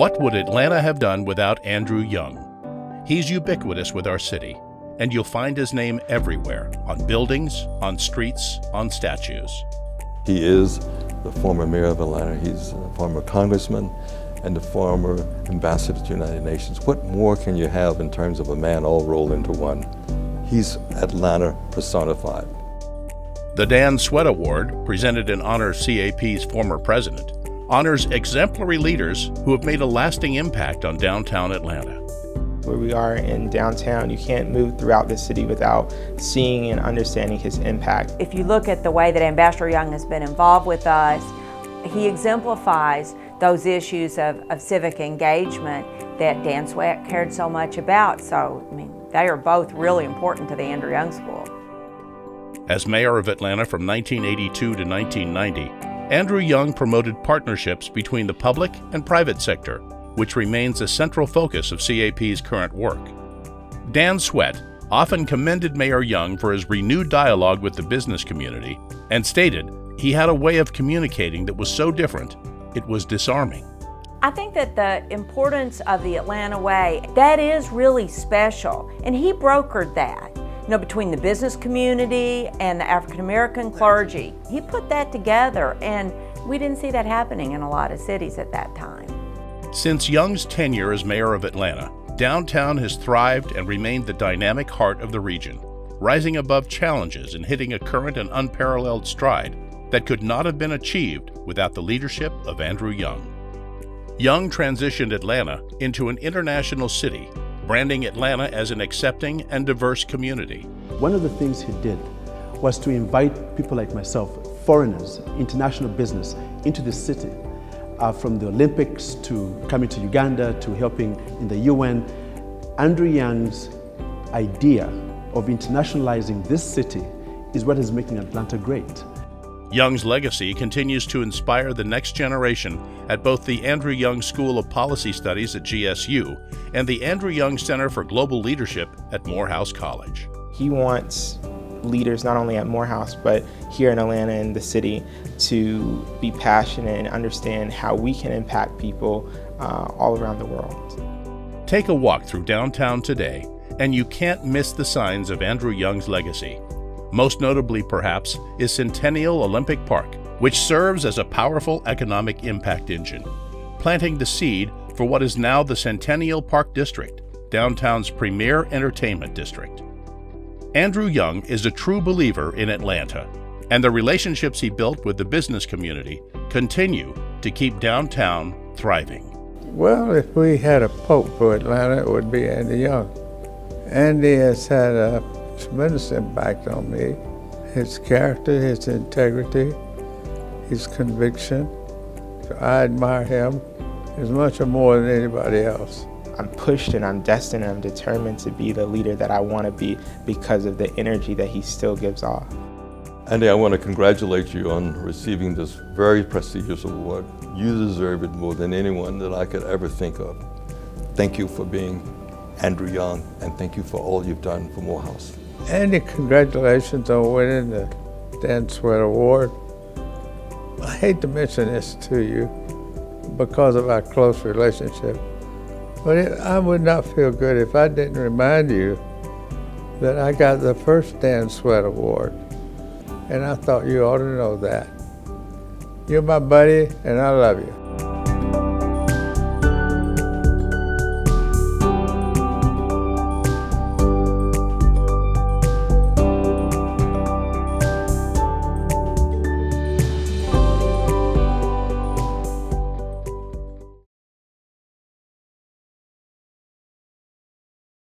What would Atlanta have done without Andrew Young? He's ubiquitous with our city, and you'll find his name everywhere on buildings, on streets, on statues. He is the former mayor of Atlanta, he's a former congressman, and the former ambassador to the United Nations. What more can you have in terms of a man all rolled into one? He's Atlanta personified. The Dan Sweat Award, presented in honor of CAP's former president, honors exemplary leaders who have made a lasting impact on downtown Atlanta. Where we are in downtown, you can't move throughout the city without seeing and understanding his impact. If you look at the way that Ambassador Young has been involved with us, he exemplifies those issues of, of civic engagement that Dan Sweat cared so much about. So, I mean, they are both really important to the Andrew Young School. As mayor of Atlanta from 1982 to 1990, Andrew Young promoted partnerships between the public and private sector, which remains a central focus of CAP's current work. Dan Sweat often commended Mayor Young for his renewed dialogue with the business community and stated he had a way of communicating that was so different, it was disarming. I think that the importance of the Atlanta Way, that is really special, and he brokered that. You know, between the business community and the African American clergy. He put that together, and we didn't see that happening in a lot of cities at that time. Since Young's tenure as mayor of Atlanta, downtown has thrived and remained the dynamic heart of the region, rising above challenges and hitting a current and unparalleled stride that could not have been achieved without the leadership of Andrew Young. Young transitioned Atlanta into an international city, branding Atlanta as an accepting and diverse community. One of the things he did was to invite people like myself, foreigners, international business, into the city. Uh, from the Olympics to coming to Uganda to helping in the UN, Andrew Young's idea of internationalizing this city is what is making Atlanta great. Young's legacy continues to inspire the next generation at both the Andrew Young School of Policy Studies at GSU and the Andrew Young Center for Global Leadership at Morehouse College. He wants leaders not only at Morehouse but here in Atlanta and the city to be passionate and understand how we can impact people uh, all around the world. Take a walk through downtown today and you can't miss the signs of Andrew Young's legacy. Most notably, perhaps, is Centennial Olympic Park, which serves as a powerful economic impact engine, planting the seed for what is now the Centennial Park District, downtown's premier entertainment district. Andrew Young is a true believer in Atlanta, and the relationships he built with the business community continue to keep downtown thriving. Well, if we had a pope for Atlanta, it would be Andy Young. Andy has had a tremendous impact on me. His character, his integrity, his conviction. I admire him as much or more than anybody else. I'm pushed and I'm destined and I'm determined to be the leader that I want to be because of the energy that he still gives off. Andy, I want to congratulate you on receiving this very prestigious award. You deserve it more than anyone that I could ever think of. Thank you for being Andrew Young, and thank you for all you've done for Morehouse. Andy, congratulations on winning the Dan Sweat Award. I hate to mention this to you because of our close relationship, but it, I would not feel good if I didn't remind you that I got the first Dan Sweat Award, and I thought you ought to know that. You're my buddy, and I love you.